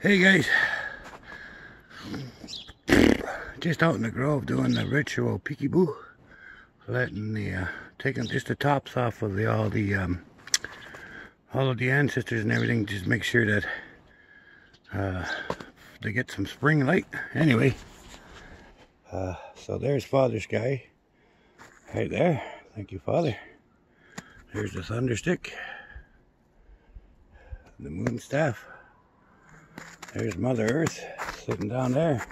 Hey guys, just out in the grove doing the ritual peekaboo, letting the uh, taking just the tops off of the all the um, all of the ancestors and everything. Just make sure that uh, they get some spring light. Anyway, uh, so there's Father Sky, right there. Thank you, Father. There's the thunder stick, the moon staff. There's Mother Earth sitting down there.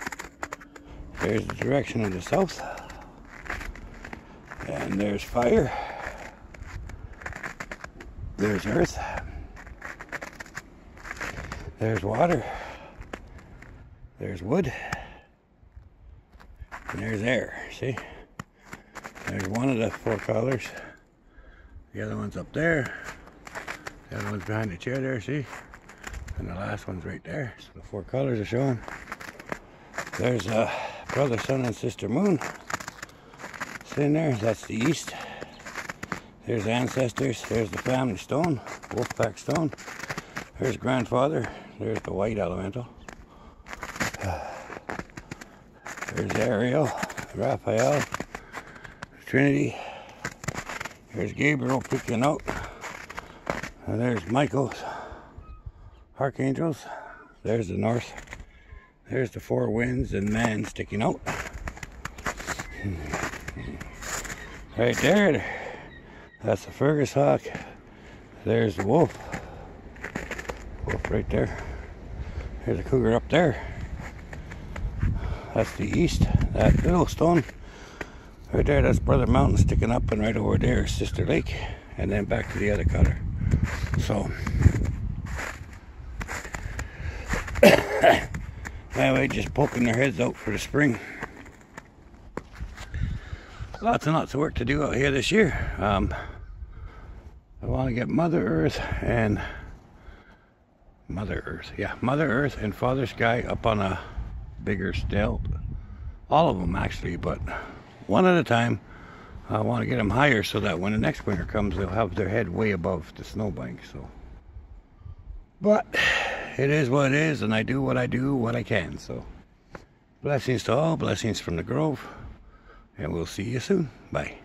There's the direction of the south. And there's fire. There's earth. There's water. There's wood. And there's air. See? There's one of the four colors. The other one's up there. The other one's behind the chair there, see? And the last one's right there. So the four colors are showing. There's a brother, sun, and sister moon. Sitting there, that's the east. There's ancestors, there's the family stone, Wolfpack stone. There's grandfather, there's the white elemental. There's Ariel, Raphael, Trinity. There's Gabriel picking out. And there's Michael, archangels. There's the north. There's the four winds and man sticking out. Right there, that's the Fergus hawk. There's the wolf. Wolf right there. There's a cougar up there. That's the east. That little stone right there, that's Brother Mountain sticking up, and right over there is Sister Lake, and then back to the other color. So, anyway, just poking their heads out for the spring. Lots and lots of work to do out here this year. Um, I want to get Mother Earth and Mother Earth, yeah, Mother Earth and Father Sky up on a bigger stilt. All of them actually, but one at a time. I want to get them higher so that when the next winter comes, they'll have their head way above the snowbank. So, but it is what it is, and I do what I do, what I can. So, blessings to all, blessings from the Grove, and we'll see you soon. Bye.